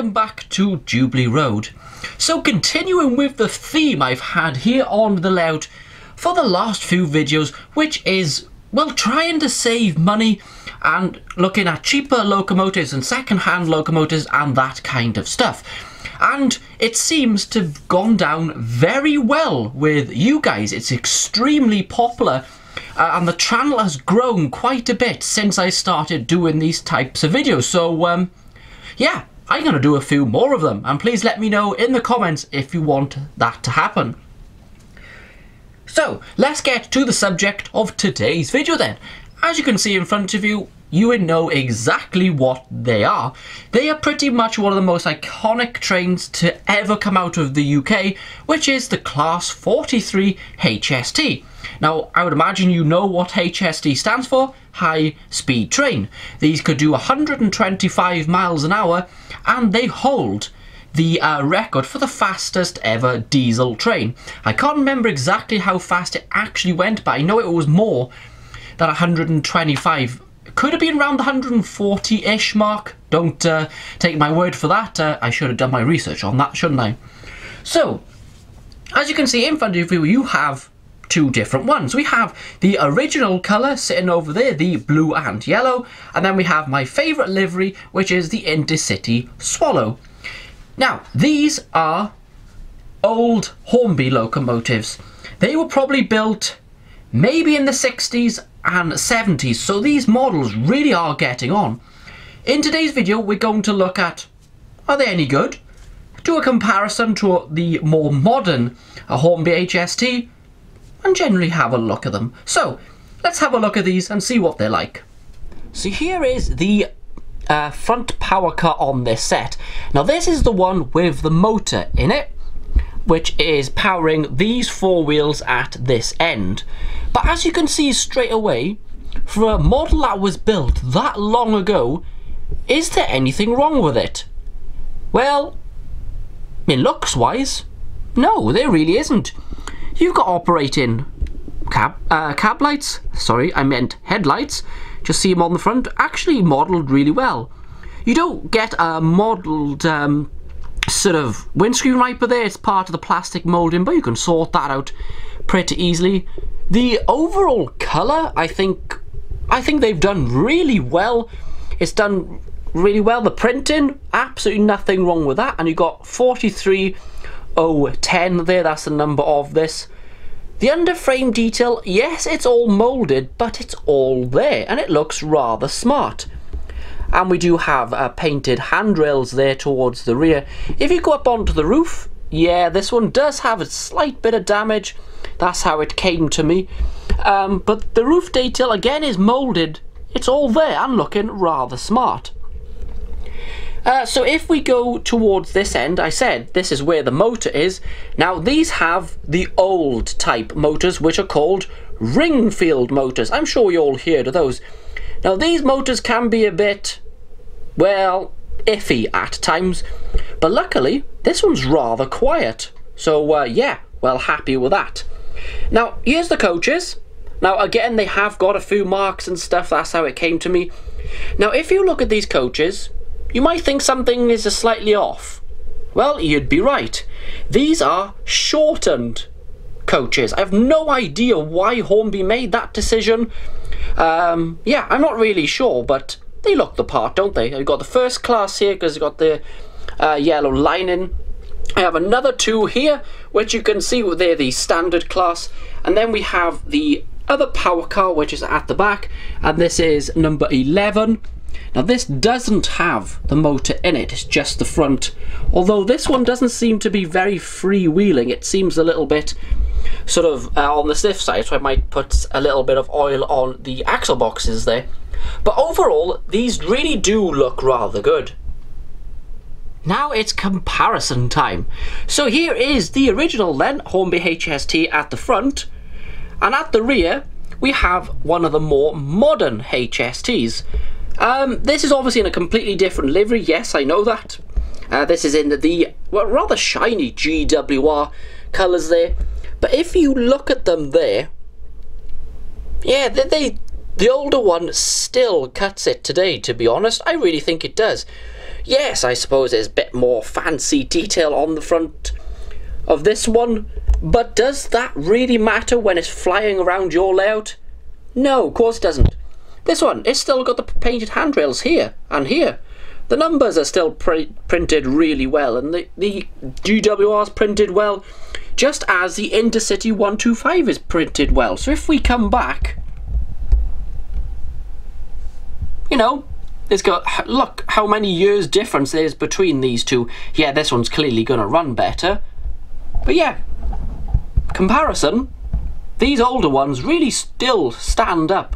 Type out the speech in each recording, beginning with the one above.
welcome back to Jubilee Road. So continuing with the theme I've had here on the layout for the last few videos, which is, well, trying to save money and looking at cheaper locomotives and second-hand locomotives and that kind of stuff. And it seems to have gone down very well with you guys. It's extremely popular uh, and the channel has grown quite a bit since I started doing these types of videos. So, um, yeah, I'm going to do a few more of them. And please let me know in the comments if you want that to happen. So, let's get to the subject of today's video then. As you can see in front of you, you would know exactly what they are. They are pretty much one of the most iconic trains to ever come out of the UK, which is the Class 43 HST. Now, I would imagine you know what HST stands for, High Speed Train. These could do 125 miles an hour, and they hold the uh, record for the fastest ever diesel train. I can't remember exactly how fast it actually went, but I know it was more than 125 could have been around the 140-ish mark. Don't uh, take my word for that. Uh, I should have done my research on that, shouldn't I? So, as you can see in front of you, you have two different ones. We have the original colour sitting over there, the blue and yellow, and then we have my favourite livery, which is the Intercity Swallow. Now, these are old Hornby locomotives. They were probably built maybe in the 60s and 70s, so these models really are getting on. In today's video, we're going to look at, are they any good? Do a comparison to the more modern uh, Hornby HST, and generally have a look at them. So, let's have a look at these and see what they're like. So here is the uh, front power car on this set. Now this is the one with the motor in it, which is powering these four wheels at this end. But as you can see straight away, for a model that was built that long ago, is there anything wrong with it? Well, in looks wise, no, there really isn't. You've got operating cab, uh, cab lights, sorry, I meant headlights. Just see them on the front, actually modelled really well. You don't get a modelled um, sort of windscreen wiper there, it's part of the plastic moulding, but you can sort that out pretty easily. The overall colour, I think, I think they've done really well. It's done really well. The printing, absolutely nothing wrong with that. And you've got 43010 there, that's the number of this. The underframe detail, yes, it's all moulded, but it's all there, and it looks rather smart and we do have uh, painted handrails there towards the rear. If you go up onto the roof, yeah, this one does have a slight bit of damage. That's how it came to me. Um, but the roof detail again is moulded. It's all there and looking rather smart. Uh, so if we go towards this end, I said this is where the motor is. Now these have the old type motors which are called ring field motors. I'm sure you all heard of those. Now these motors can be a bit, well, iffy at times, but luckily this one's rather quiet. So uh, yeah, well happy with that. Now here's the coaches. Now again they have got a few marks and stuff, that's how it came to me. Now if you look at these coaches, you might think something is slightly off. Well, you'd be right. These are shortened coaches. I have no idea why Hornby made that decision, um, yeah, I'm not really sure, but they look the part, don't they? I've got the first class here because you've got the uh, yellow lining. I have another two here, which you can see they're the standard class. And then we have the other power car, which is at the back, and this is number 11. Now this doesn't have the motor in it, it's just the front. Although this one doesn't seem to be very freewheeling, it seems a little bit sort of uh, on the stiff side, so I might put a little bit of oil on the axle boxes there. But overall, these really do look rather good. Now it's comparison time. So here is the original then, Hornby HST at the front, and at the rear, we have one of the more modern HSTs. Um, this is obviously in a completely different livery, yes, I know that. Uh, this is in the, the well, rather shiny GWR colours there. But if you look at them there, yeah, they, they the older one still cuts it today, to be honest. I really think it does. Yes, I suppose there's a bit more fancy detail on the front of this one, but does that really matter when it's flying around your layout? No, of course it doesn't. This one, it's still got the painted handrails here and here. The numbers are still pr printed really well and the, the GWR's printed well, just as the Intercity 125 is printed well. So if we come back, you know, it's got, look how many years difference there is between these two. Yeah, this one's clearly going to run better. But yeah, comparison, these older ones really still stand up.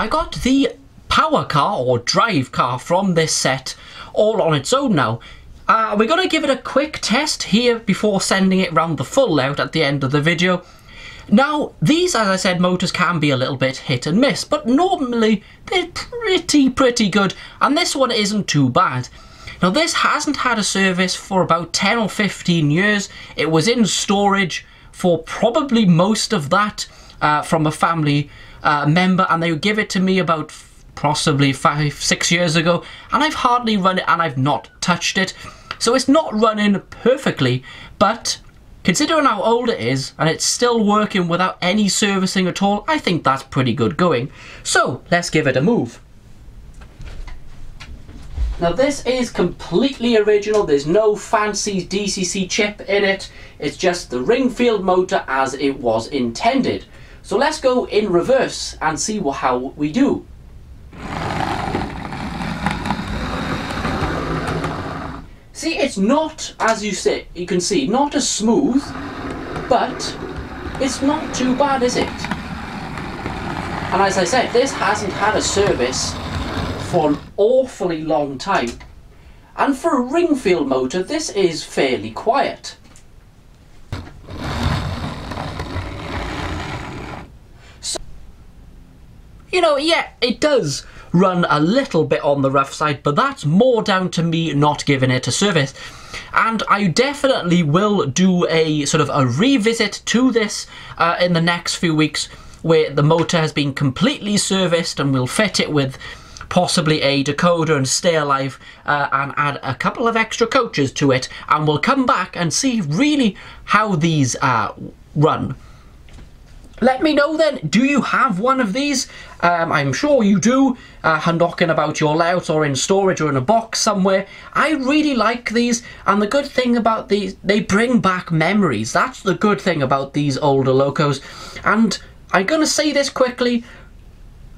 I got the power car or drive car from this set all on its own now. Uh, we're going to give it a quick test here before sending it round the full layout at the end of the video. Now, these, as I said, motors can be a little bit hit and miss, but normally they're pretty, pretty good, and this one isn't too bad. Now, this hasn't had a service for about 10 or 15 years. It was in storage for probably most of that uh, from a family uh, member, and they would give it to me about possibly five, six years ago, and I've hardly run it and I've not touched it. So it's not running perfectly, but Considering how old it is, and it's still working without any servicing at all, I think that's pretty good going. So, let's give it a move. Now this is completely original, there's no fancy DCC chip in it, it's just the Ringfield motor as it was intended. So let's go in reverse and see how we do. See, it's not, as you say, you can see, not as smooth, but it's not too bad, is it? And as I said, this hasn't had a service for an awfully long time. And for a Ringfield motor, this is fairly quiet. You know, yeah, it does run a little bit on the rough side, but that's more down to me not giving it a service. And I definitely will do a sort of a revisit to this uh, in the next few weeks where the motor has been completely serviced and we'll fit it with possibly a decoder and stay alive uh, and add a couple of extra coaches to it and we'll come back and see really how these uh, run. Let me know then, do you have one of these? Um, I'm sure you do, uh, knocking about your layout or in storage or in a box somewhere. I really like these, and the good thing about these, they bring back memories. That's the good thing about these older locos. And I'm going to say this quickly,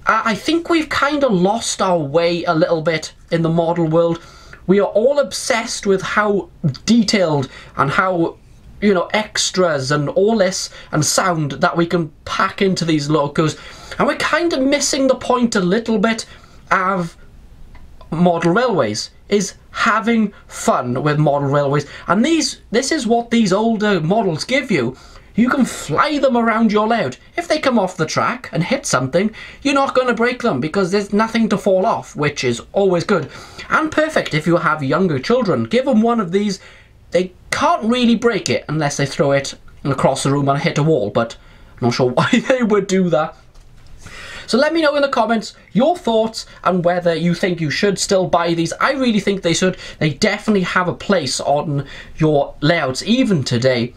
I think we've kind of lost our way a little bit in the model world. We are all obsessed with how detailed and how you know, extras and all this and sound that we can pack into these locos. And we're kind of missing the point a little bit of model railways is having fun with model railways. And these this is what these older models give you. You can fly them around your layout. If they come off the track and hit something you're not going to break them because there's nothing to fall off which is always good. And perfect if you have younger children. Give them one of these they can't really break it unless they throw it across the room and hit a wall, but I'm not sure why they would do that. So let me know in the comments your thoughts and whether you think you should still buy these. I really think they should. They definitely have a place on your layouts even today.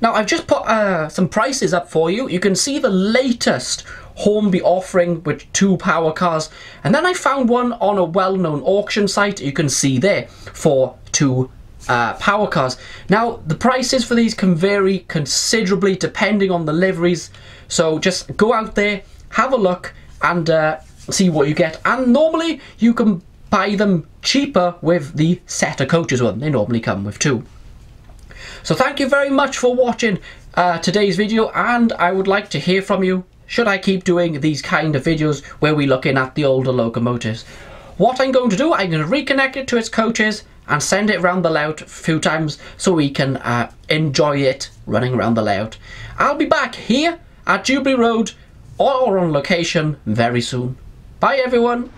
Now I've just put uh, some prices up for you. You can see the latest Hornby offering with two power cars and then I found one on a well-known auction site you can see there for two uh, power cars. Now, the prices for these can vary considerably depending on the liveries, so just go out there, have a look, and uh, see what you get. And normally, you can buy them cheaper with the set of coaches one. They normally come with two. So thank you very much for watching uh, today's video, and I would like to hear from you. Should I keep doing these kind of videos where we're looking at the older locomotives? What I'm going to do, I'm going to reconnect it to its coaches and send it around the layout a few times so we can uh, enjoy it running around the layout. I'll be back here at Jubilee Road or on location very soon. Bye everyone!